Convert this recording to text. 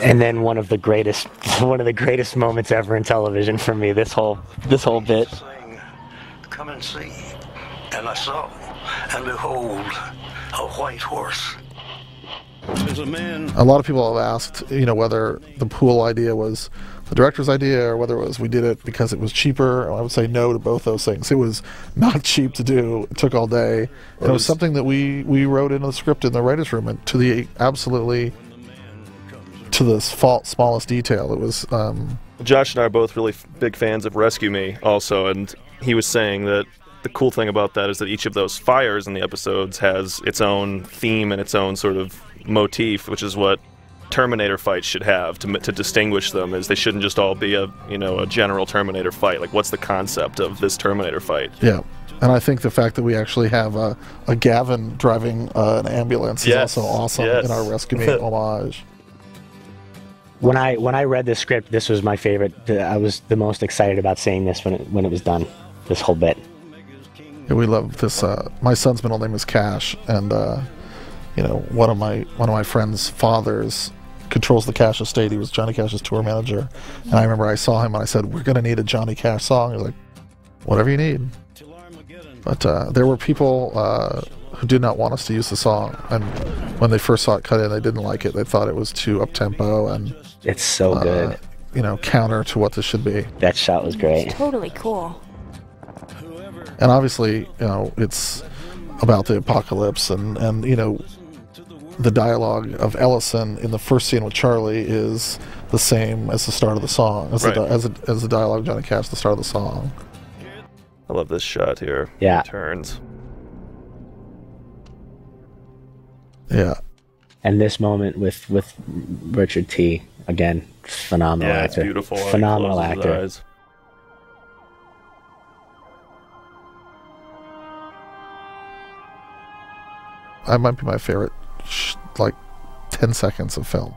and then one of the greatest one of the greatest moments ever in television for me this whole this whole bit saying, Come and see. And I saw, and behold, a white horse. There's a man A lot of people have asked, you know, whether the pool idea was the director's idea or whether it was we did it because it was cheaper. I would say no to both those things. It was not cheap to do. It took all day. It was something that we we wrote into the script in the writers' room and to the absolutely to the fault, smallest detail. It was um, Josh and I are both really f- big fans of Rescue Me, also, and he was saying that the cool thing about that is that each of those fires in the episodes has its own theme and its own sort of motif, which is what Terminator fights should have to, to distinguish them. Is they shouldn't just all be a you know a general Terminator fight. Like, what's the concept of this Terminator fight? yeah. And I think the fact that we actually have a, a Gavin driving uh, an ambulance Yes, is also awesome yes. in our Rescue Me homage. When i when i read this script this was my favorite i was the most excited about seeing this when it when it was done this whole bit Yeah, we love this. Uh, my son's middle name is Cash, and uh, you know one of my one of my friend's fathers controls the Cash estate. He was Johnny Cash's tour manager, and I remember I saw him and I said, "We're gonna need a Johnny Cash song." He's like, "Whatever you need." But uh, there were people uh, who did not want us to use the song, and when they first saw it cut in, they didn't like it. They thought it was too up tempo and it's so uh, good you know counter to what this should be. that shot was great Totally cool. and obviously you know it's about the apocalypse and and you know the dialogue of Ellison in the first scene with Charlie is the same as the start of the song as Right. the as, a, as the dialogue of Johnny Cash the start of the song. I love this shot here. Yeah. Turns. Yeah, and this moment with with richard t again phenomenal Yeah, actor it's beautiful. phenomenal actor eyes. that might be my favorite sh- like ten seconds of film.